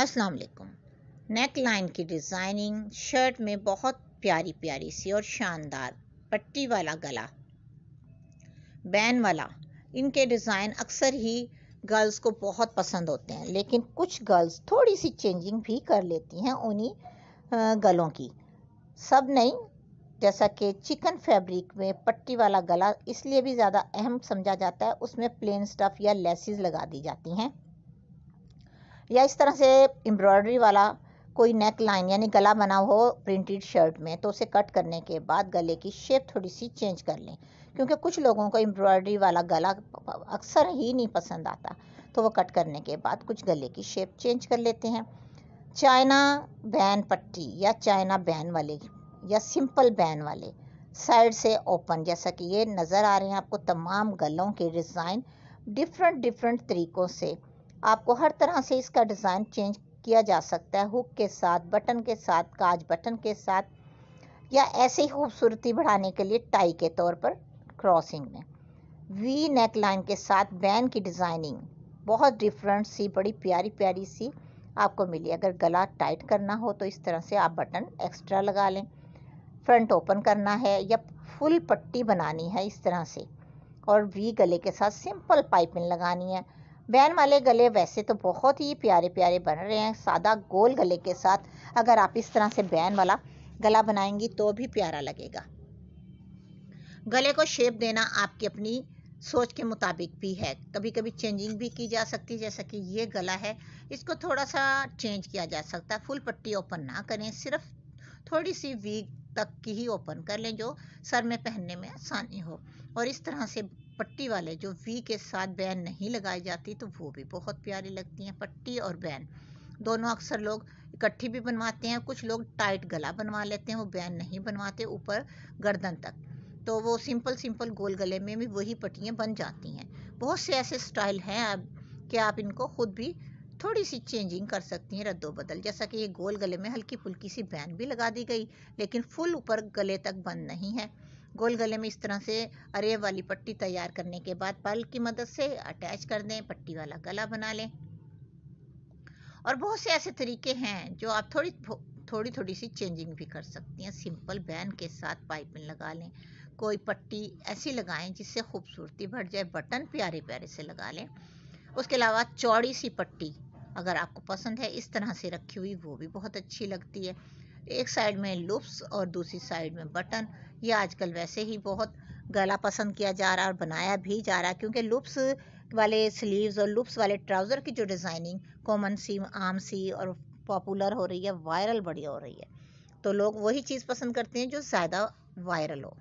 अस्सलाम वालेकुम। Neck line की डिज़ाइनिंग शर्ट में बहुत प्यारी प्यारी सी और शानदार पट्टी वाला गला, बैन वाला, इनके डिज़ाइन अक्सर ही गर्ल्स को बहुत पसंद होते हैं, लेकिन कुछ गर्ल्स थोड़ी सी चेंजिंग भी कर लेती हैं उन्हीं गलों की। सब नहीं, जैसा कि चिकन फैब्रिक में पट्टी वाला गला इसलिए भी ज़्यादा अहम समझा जाता है, उसमें प्लेन स्टफ़ या लेसिस लगा दी जाती हैं। या इस तरह से एम्ब्रॉयडरी वाला कोई नेक लाइन यानी गला बना हो प्रिंटेड शर्ट में तो उसे कट करने के बाद गले की शेप थोड़ी सी चेंज कर लें। क्योंकि कुछ लोगों को एम्ब्रॉयडरी वाला गला अक्सर ही नहीं पसंद आता तो वो कट करने के बाद कुछ गले की शेप चेंज कर लेते हैं। चाइना बैन पट्टी या चाइना बैन वाले, या सिंपल बैन वाले साइड से ओपन जैसा कि ये नज़र आ रहे हैं आपको, तमाम गलों के डिज़ाइन डिफरेंट डिफरेंट तरीक़ों से आपको हर तरह से इसका डिज़ाइन चेंज किया जा सकता है। हुक के साथ, बटन के साथ, काज बटन के साथ, या ऐसे ही खूबसूरती बढ़ाने के लिए टाई के तौर पर क्रॉसिंग में। वी नेक लाइन के साथ बैन की डिज़ाइनिंग बहुत डिफरेंट सी, बड़ी प्यारी प्यारी सी आपको मिली। अगर गला टाइट करना हो तो इस तरह से आप बटन एक्स्ट्रा लगा लें। फ्रंट ओपन करना है, या फुल पट्टी बनानी है इस तरह से। और वी गले के साथ सिंपल पाइपिंग लगानी है। बैन वाले गले वैसे तो बहुत ही प्यारे प्यारे बन रहे हैं, सादा गोल गले के साथ। अगर आप इस तरह से बैन वाला गला बनाएँगी तो भी प्यारा लगेगा। गले को शेप देना आपकी अपनी सोच के मुताबिक भी है। कभी कभी चेंजिंग भी की जा सकती है, जैसा कि ये गला है। इसको थोड़ा सा चेंज किया जा सकता है। फुल पट्टी ओपन ना करें, सिर्फ़ थोड़ी सी वीक तक की ही ओपन कर लें, जो सर में पहनने में आसानी हो। और इस तरह से पट्टी वाले जो वी के साथ बैन नहीं लगाई जाती तो वो भी बहुत प्यारी लगती हैं, पट्टी और बैन दोनों अक्सर लोग इकट्ठी भी बनवाते हैं, कुछ लोग टाइट गला बनवा लेते हैं, वो बैन नहीं बनवाते ऊपर गर्दन तक। तो वो सिंपल सिंपल गोल गले में भी वही पट्टियाँ बन जाती हैं। बहुत से ऐसे स्टाइल हैं अब कि आप इनको खुद भी थोड़ी सी चेंजिंग कर सकती हैं रद्दो बदल। जैसा कि ये गोल गले में हल्की फुल्की सी बैन भी लगा दी गई, लेकिन फुल ऊपर गले तक बंद नहीं है। गोल गले में इस तरह से अरे वाली पट्टी तैयार करने के बाद पल की मदद से अटैच कर दें, पट्टी वाला गला बना लें। और बहुत से ऐसे तरीके हैं जो आप थोड़ी थोड़ी थोड़ी सी चेंजिंग भी कर सकती हैं। सिंपल बैन के साथ पाइपिंग लगा लें। कोई पट्टी ऐसी लगाएँ जिससे खूबसूरती बढ़ जाए। बटन प्यारे प्यारे से लगा लें। उसके अलावा चौड़ी सी पट्टी अगर आपको पसंद है इस तरह से रखी हुई, वो भी बहुत अच्छी लगती है। एक साइड में लुप्स और दूसरी साइड में बटन। ये आजकल वैसे ही बहुत गला पसंद किया जा रहा है और बनाया भी जा रहा है क्योंकि लुप्स वाले स्लीव्स और लुप्स वाले ट्राउज़र की जो डिज़ाइनिंग कॉमन सी आम सी और पॉपुलर हो रही है, वायरल बढ़िया हो रही है। तो लोग वही चीज़ पसंद करते हैं जो ज़्यादा वायरल हो।